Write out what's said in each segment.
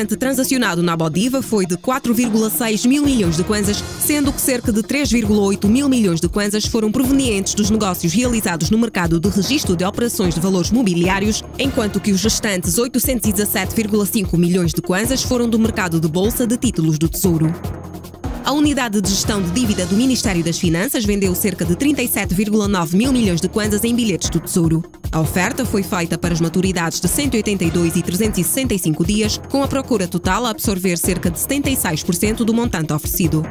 montante transacionado na Bodiva foi de 4,6 mil milhões de kwanzas, sendo que cerca de 3,8 mil milhões de kwanzas foram provenientes dos negócios realizados no mercado de registro de operações de valores mobiliários, enquanto que os restantes 817,5 milhões de kwanzas foram do mercado de bolsa de títulos do Tesouro. A unidade de gestão de dívida do Ministério das Finanças vendeu cerca de 37,9 mil milhões de kwanzas em bilhetes do Tesouro. A oferta foi feita para as maturidades de 182 e 365 dias, com a procura total a absorver cerca de 76% do montante oferecido.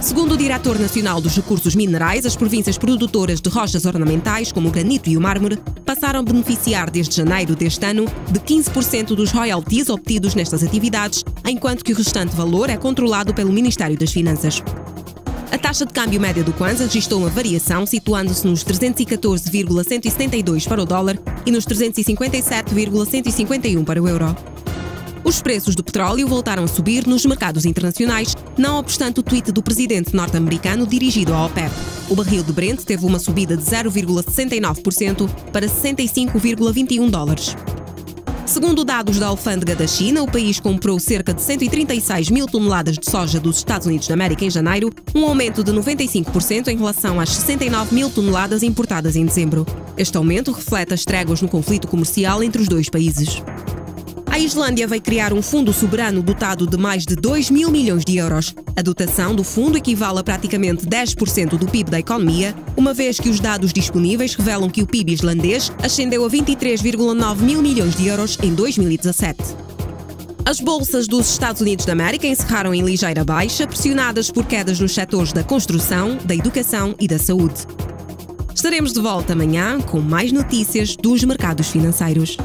Segundo o Diretor Nacional dos Recursos Minerais, as províncias produtoras de rochas ornamentais, como o granito e o mármore, passaram a beneficiar desde janeiro deste ano de 15% dos royalties obtidos nestas atividades, enquanto que o restante valor é controlado pelo Ministério das Finanças. A taxa de câmbio média do Kwanza registrou uma variação, situando-se nos 314,172 para o dólar e nos 357,151 para o euro. Os preços do petróleo voltaram a subir nos mercados internacionais, não obstante o tweet do presidente norte-americano dirigido à OPEP. O barril de Brent teve uma subida de 0,69% para 65,21 dólares. Segundo dados da alfândega da China, o país comprou cerca de 136 mil toneladas de soja dos Estados Unidos da América em janeiro, um aumento de 95% em relação às 69 mil toneladas importadas em dezembro. Este aumento reflete as tréguas no conflito comercial entre os dois países. A Islândia vai criar um fundo soberano dotado de mais de 2 mil milhões de euros. A dotação do fundo equivale a praticamente 10% do PIB da economia, uma vez que os dados disponíveis revelam que o PIB islandês ascendeu a 23,9 mil milhões de euros em 2017. As bolsas dos Estados Unidos da América encerraram em ligeira baixa, pressionadas por quedas nos setores da construção, da educação e da saúde. Estaremos de volta amanhã com mais notícias dos mercados financeiros.